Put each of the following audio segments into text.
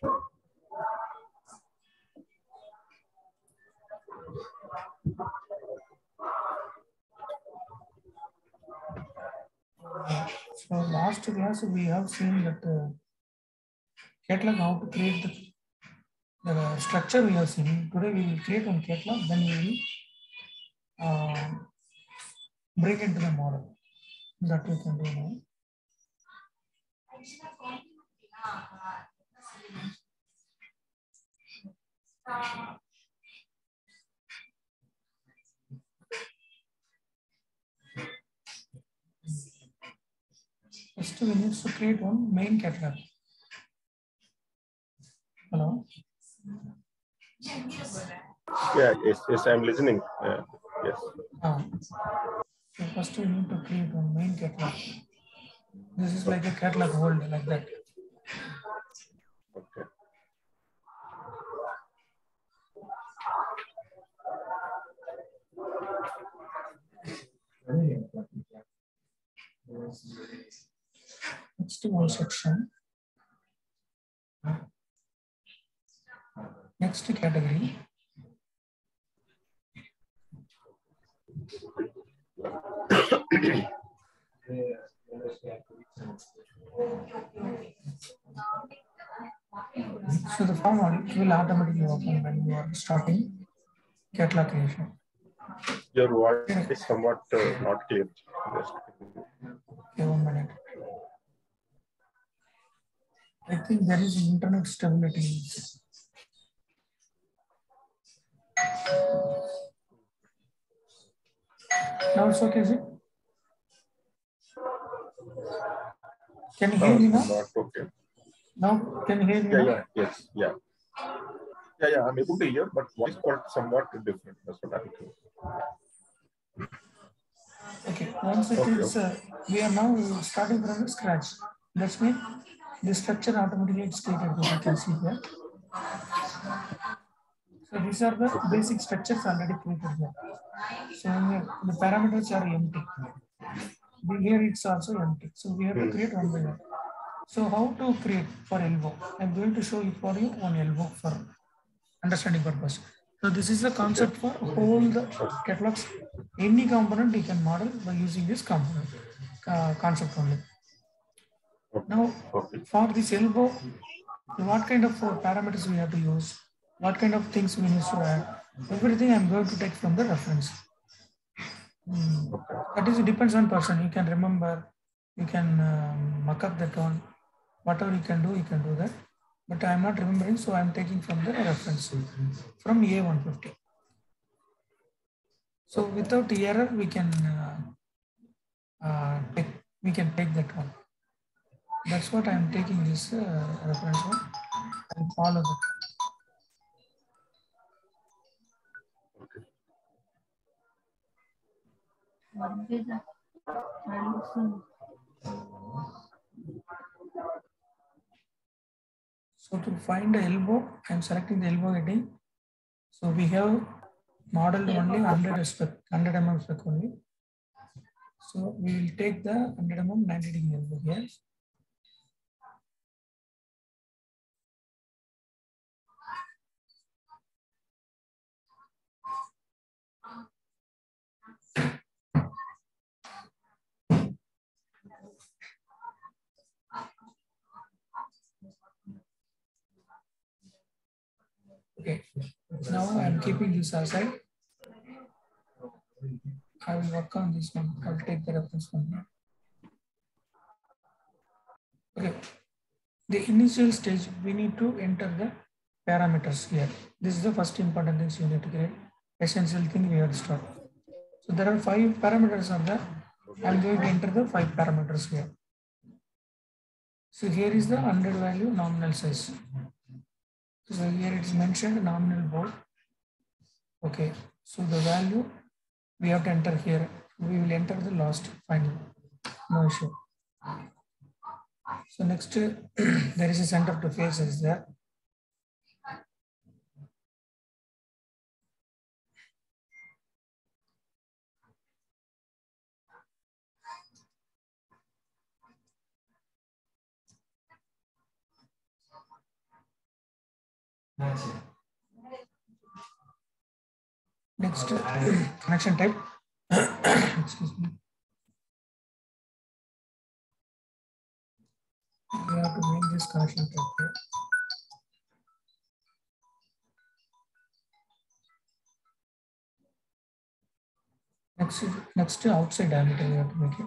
So last class we have seen that uh, catalog how to create the, the structure we have seen. Today we will create one catalog, then we will uh, bring into the model. That we can do now. First, we need to create one main catalog. Hello. Yeah, yes, yes, I'm listening. Uh, yes. Ah. So first, we need to create one main catalog. This is like a catalog hold like that. Okay. Next one section. Next category. So the form will automatically open when you are starting catalog creation. Your voice is somewhat uh, not clear. Just Okay, one minute. I think there is internet stability. Now it's okay, is it? Can you hear me now? not okay. Now, can you hear me Yeah, now? yeah, yes, yeah. Yeah, yeah, I'm able to hear, but voice got somewhat different. That's what I'm. Okay, once it Okay, is, uh, we are now starting from scratch. That's mean the structure automatically it's created, as you can see here. So these are the basic structures already created here. So here, the parameters are empty. Here it's also empty. So we have to Hmm. create one by one. So how to create for elbow? I'm going to show you for you on elbow for understanding purpose. So this is the concept for all the catalogs. Any component you can model by using this component uh, concept only. Now for this elbow, what kind of uh, parameters we have to use? What kind of things we need to add? Everything I'm going to take from the reference. Hmm. That is it depends on person. You can remember, you can um, muck up that one. Whatever you can do, you can do that. But I'm not remembering, so I'm taking from the reference from A150. So without error, we can uh, uh, take, we can take that one. That's what I'm taking this uh, reference one and follow it. Okay. So to find the elbow, I'm selecting the elbow heading. So we have modeled only 100 spec, 100 mm spec only. So we will take the 100 mm 90 degree elbow here. Okay, now I'm keeping this aside. I will work on this one. I will take the reference one. Okay, the initial stage, we need to enter the parameters here. This is the first important things you need to create. Essential thing we have to start. So there are five parameters are there. I'm going to enter the five parameters here. So here is the 100 value nominal size. So here it is mentioned nominal bore. Okay, so the value we have to enter here. We will enter the last final. No issue. So next, there is a center to face is there. Next, connection type. Excuse me. We have to make this connection type. here. Next, next outside diameter we have to make it.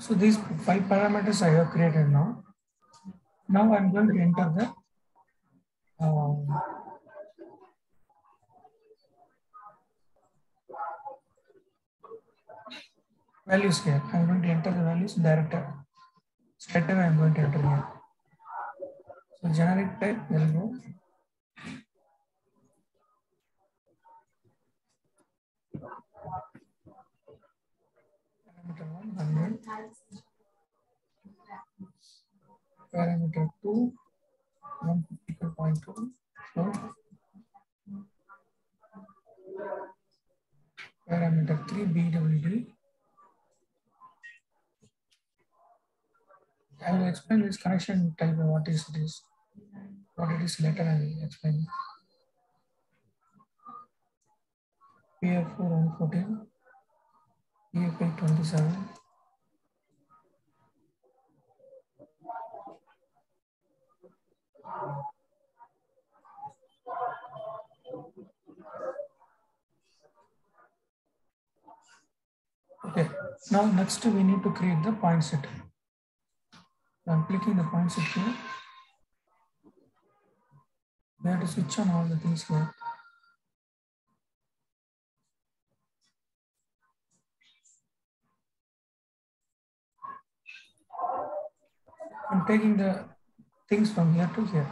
So these five parameters I have created now. Now I'm going to enter the um, values here. I'm going to enter the values director. Straight away I'm going to enter here. So generic type will go. Parameter one, 100. Parameter two, 152.2. Parameter three, BWD. I will explain this connection type, what is this, what it is later I will explain. PF4 114, PF8 27, Okay, now next we need to create the point set. I'm clicking the point set here. We have to switch on all the things here. I'm taking the things from here to here.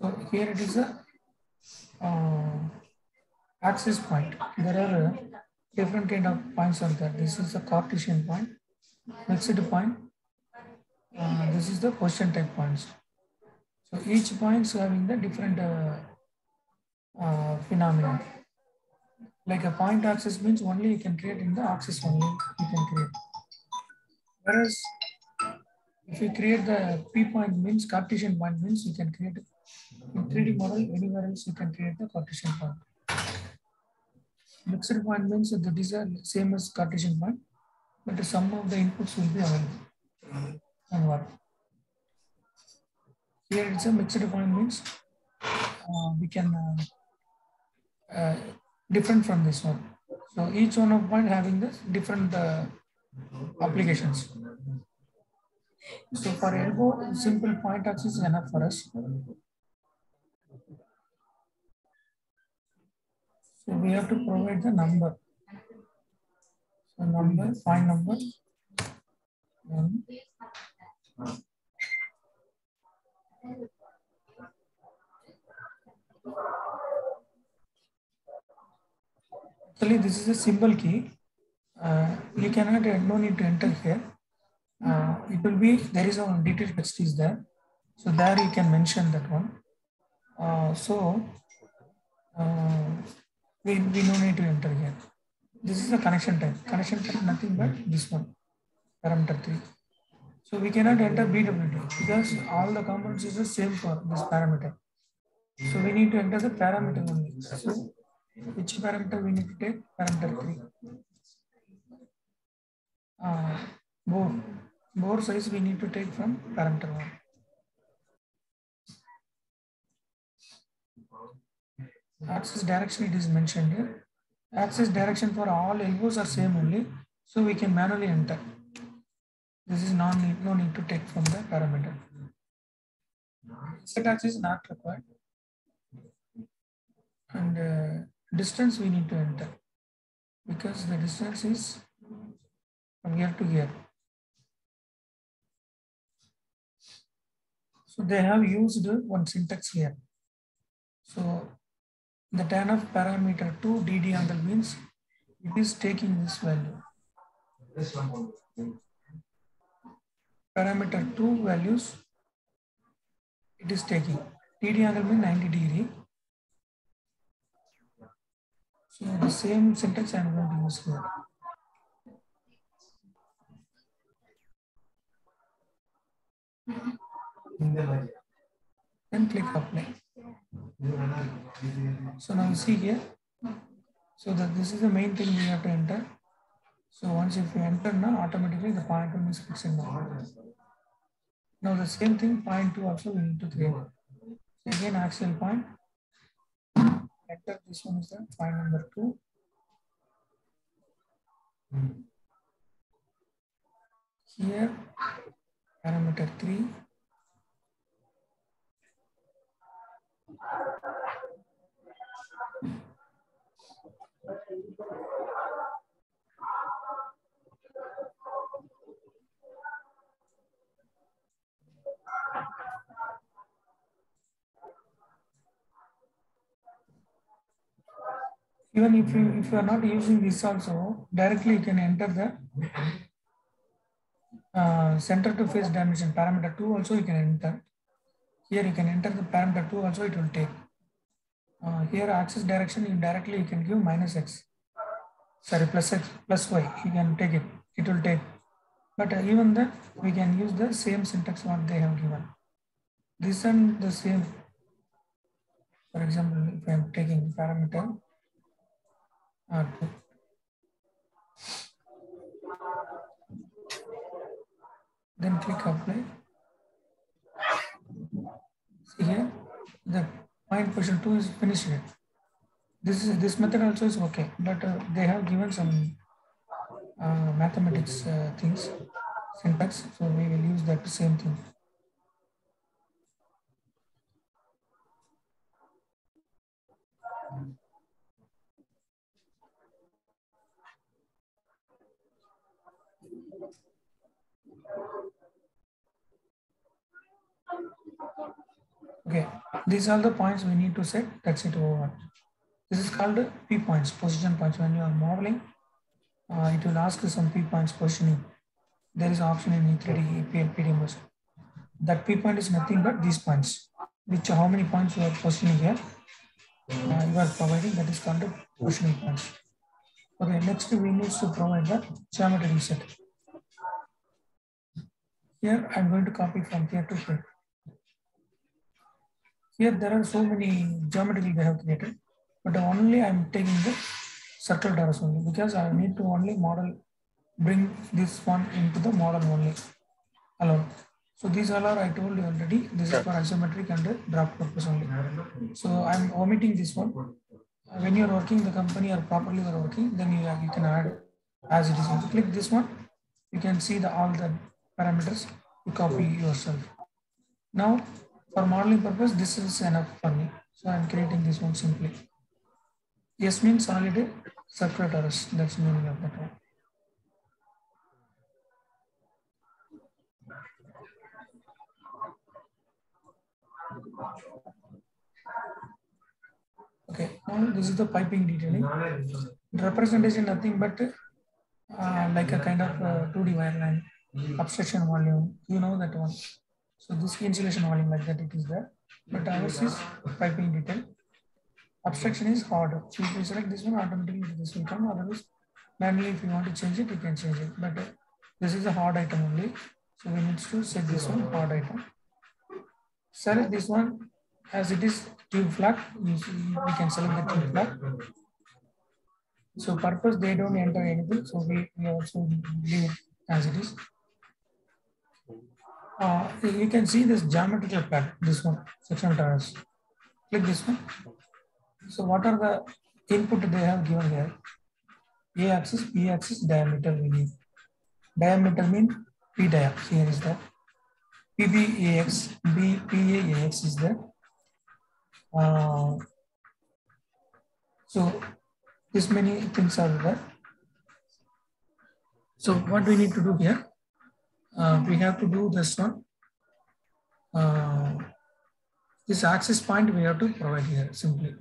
So here it is a uh, axis point. There are uh, different kind of points on there. This is a Cartesian point, mixed point. Uh, this is the position type points. So each point is having the different uh, uh, phenomena. Like a point axis means only you can create in the axis only you can create. Whereas if you create the P point means Cartesian point means you can create in 3D model anywhere else you can create the Cartesian point. Mixed point means that is the same as Cartesian point, but the sum of the inputs will be available. And what? Here it's a mixed point means uh, we can uh, uh, different from this one. So each one of point having this different uh, applications. So for elbow, simple point axis is enough for us. So we have to provide the number. So number, point number. One. Actually, this is a symbol key. Uh, you cannot, uh, no need to enter here. Uh, it will be, there is a detailed text is there. So there you can mention that one. Uh, so uh, we, we no need to enter here. This is the connection type. Connection type nothing but this one, parameter three. So we cannot enter BWD because all the components is the same for this parameter. So we need to enter the parameter only. So which parameter we need to take? Parameter three. Uh, bore. Bore size we need to take from parameter one. Axis direction it is mentioned here. Axis direction for all elbows are same only. So we can manually enter. This is non need, no need to take from the parameter. Set axis is not required. And uh, distance we need to enter because the distance is from here to here. So they have used one syntax here. So the tan of parameter 2 dd angle means it is taking this value. Parameter 2 values it is taking. dd angle means 90 degree. So the same syntax I am going to use here. Then click apply. So now you see here. So that this is the main thing we have to enter. So once if you enter now, automatically the point one is fixed now. Now the same thing, point two also we need to create. So again, axial point. Enter this one is the point number two. Here, parameter three. Even if you if you are not using this also, directly you can enter the uh, center to face dimension parameter 2 also you can enter. Here you can enter the parameter 2 also it will take. Uh, here axis direction you directly you can give minus x. Sorry, plus x, plus y, you can take it, it will take. But uh, even then we can use the same syntax what they have given. This and the same. For example, if I am taking parameter R2. Then click apply. See here, the position two is finished. This is this method also is okay, but uh, they have given some uh, mathematics uh, things syntax, so we will use that same thing. Okay, these are the points we need to set. That's it over. This is called P points, position points. When you are modeling, uh, it will ask you some P points positioning. There is option in E3D PLPD motion. That P point is nothing but these points, which how many points you are positioning here. Uh, you are providing that is called the positioning points. Okay, next we need to provide the geometry set. Here I'm going to copy from here to here. Here there are so many geometry they have created, but only I'm taking the circle torus only because I need to only model, bring this one into the model only alone. So these all are I told you already. This is for isometric and drop purpose only. So I'm omitting this one. When you're working the company or properly working, then you, you can add as it is. You click this one, you can see the all the parameters. You copy yourself. Now for modeling purpose, this is enough for me. So I'm creating this one simply. Yes means solid circular torus. That's meaning of that one. Okay, now this is the piping detailing. Representation nothing but uh, like a kind of uh, 2D wire line, obstruction volume. You know that one. So this insulation volume like that it is there, but ours is piping detail. Obstruction is hard. So if you select this one, automatically this will come. Otherwise, manually if you want to change it, you can change it. But uh, this is a hard item only. So we need to set this one hard item. Select this one as it is tube flat. You see, we can select the tube flat. So purpose they don't enter anything. So we, we also leave it as it is. Uh, you can see this geometrical pattern, this one, sectional torus. Click this one. So what are the input they have given here. A axis, B axis, diameter we need. Diameter mean P dia. Here is the PBAX, B, PAAX is there. Uh, so this many things are there. So what do we need to do here, uh, we have to do this one. Uh, this axis point we have to provide here simply.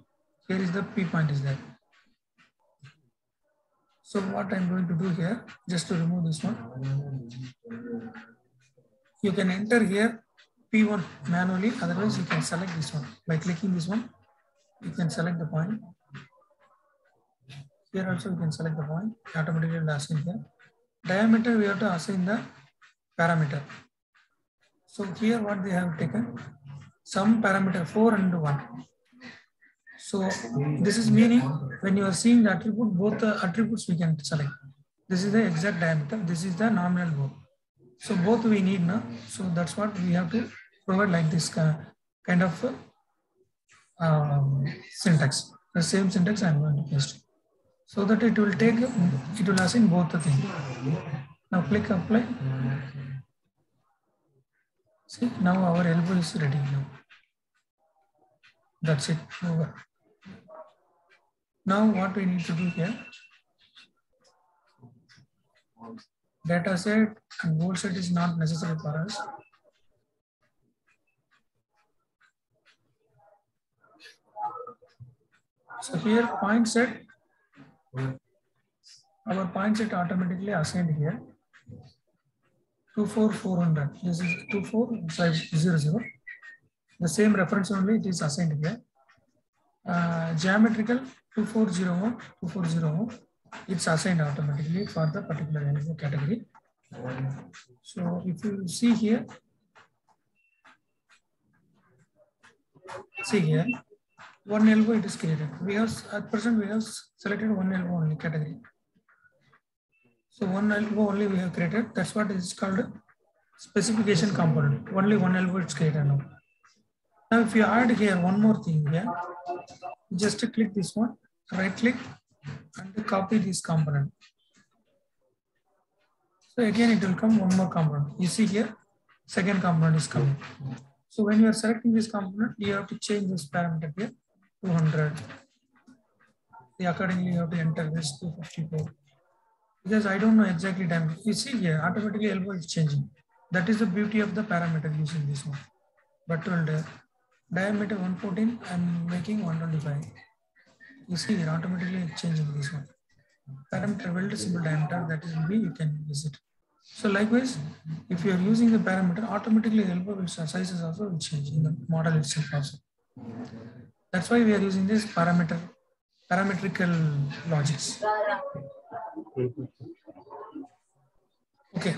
Here is the P point is there. So what I'm going to do here, just to remove this one, you can enter here P1 manually, otherwise you can select this one. By clicking this one, you can select the point. Here also you can select the point, automatically assign here. Diameter, we have to assign the parameter. So here what they have taken, some parameter 4 and 1. So this is meaning when you are seeing the attribute, both the attributes we can select. This is the exact diameter, this is the nominal bore. So both we need now. So that's what we have to provide like this kind of um, syntax. The same syntax I'm going to paste. So that it will take, it will assign both the things. Now click apply. See, now our elbow is ready now. That's it, over. Now what we need to do here, data set and goal set is not necessary for us. So here point set, our point set automatically assigned here. 24400, this is 24500. The same reference only it is assigned here. Uh, geometrical 2401, 2401, it's assigned automatically for the particular category. So if you see here, see here, one elbow it is created. We have at present we have selected one elbow only category. So one elbow only we have created. That's what is called specification component. Only one elbow is created now. Now if you add here one more thing here, just click this one, right click and copy this component. So again it will come one more component. You see here, second component is coming. So when you are selecting this component, you have to change this parameter here, 200. Accordingly, you have to enter this 254 because I don't know exactly diameter. You see here, automatically elbow is changing. That is the beauty of the parameter using this one. But told uh, diameter 114, I'm making 125. You see here, automatically changing this one. Parameter weld symbol diameter, that is B, you can use it. So likewise, if you are using the parameter, automatically elbow sizes also will change in the model itself also. That's why we are using this parameter, parametrical logics. Okay.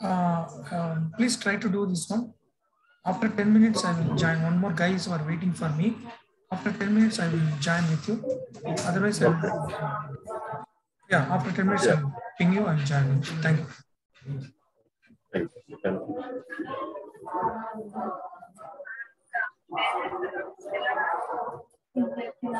Uh, um, please try to do this one. After 10 minutes, I will join. One more guys are waiting for me. After 10 minutes, I will join with you. Otherwise, I will, yeah, after 10 minutes, yeah. I will ping you and join with. Thank you. Thank you. Thank you.